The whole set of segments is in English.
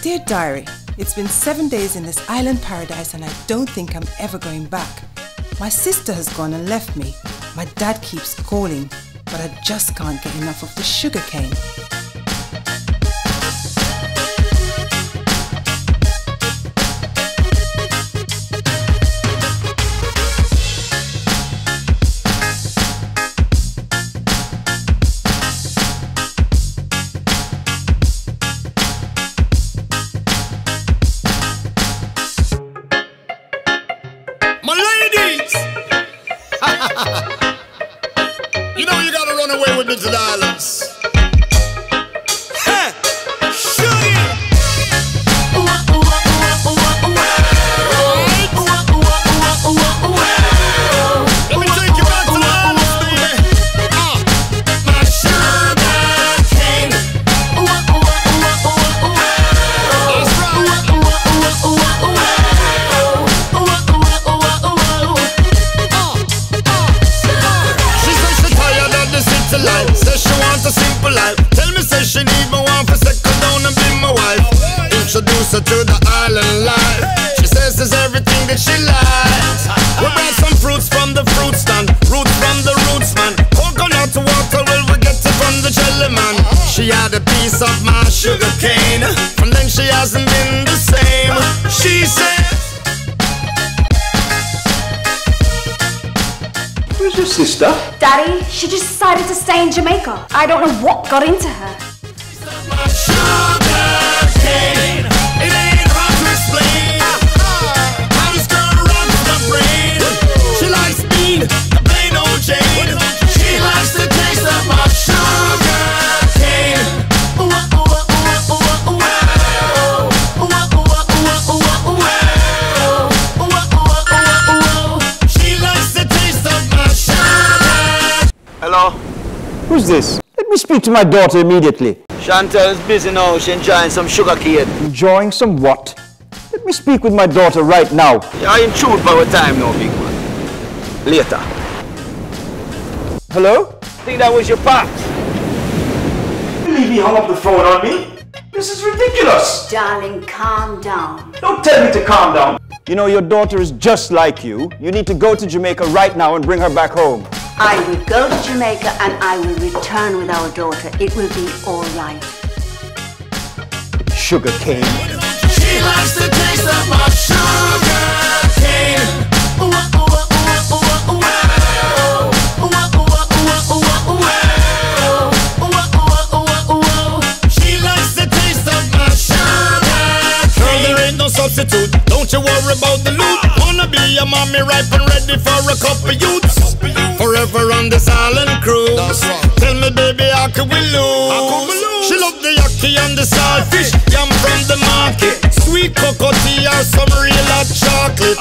Dear Diary, it's been seven days in this island paradise and I don't think I'm ever going back. My sister has gone and left me. My dad keeps calling, but I just can't get enough of the sugar cane. Run away with me to Says she wants a simple life. Tell me, says she need me one for second down and be my wife. Introduce her to the island life. She says it's everything that she likes. We buy some fruits from the fruit stand, roots from the roots man. Coconut water, well we get it from the jelly man. She had a piece of my sugar cane. From then she hasn't been the same. She says. Sister? Daddy, she just decided to stay in Jamaica. I don't know what got into her. Hello? Who's this? Let me speak to my daughter immediately. Chantel is busy now. She's enjoying some sugar cane. Enjoying some what? Let me speak with my daughter right now. You are in tune for our time now, big man. Later. Hello? I think that was your pops. believe he hung up the phone on me. This is ridiculous. Darling, calm down. Don't tell me to calm down. You know, your daughter is just like you. You need to go to Jamaica right now and bring her back home. I will go to Jamaica and I will return with our daughter. It will be all right. Sugar cane. She likes the taste of my sugar cane. She likes the taste of my sugar cane. Girl, there ain't no substitute. Don't you worry about the loot. Wanna be a mommy ripe and ready for a couple youths. Forever on this island cruise. Tell me, baby, how can we lose? She love the ackee and the saltfish. Yam from the market. Sweet cocoa tea or some real hot chocolate.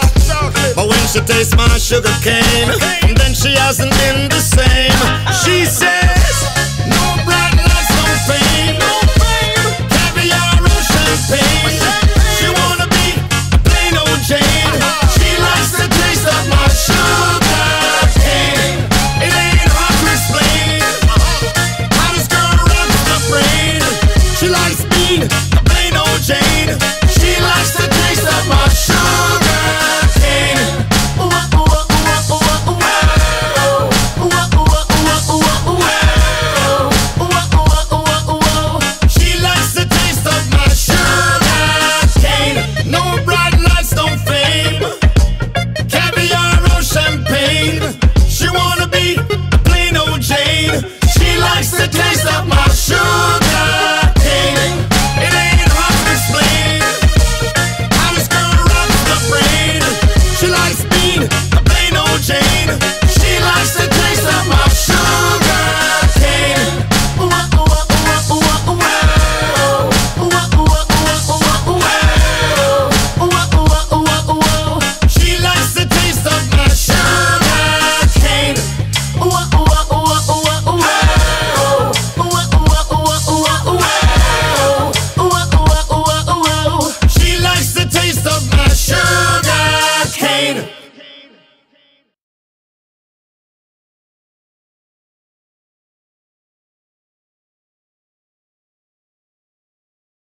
But when she tastes my sugar cane, and then she hasn't been the same.